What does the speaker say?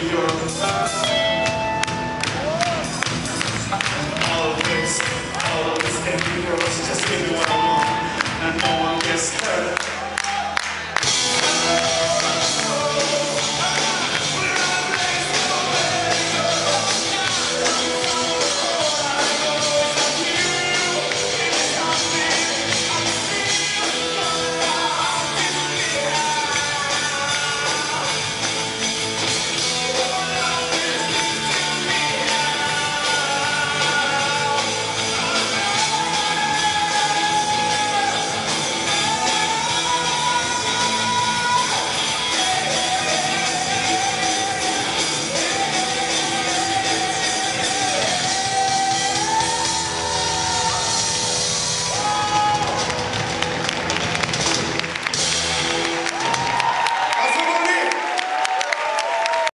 миллионов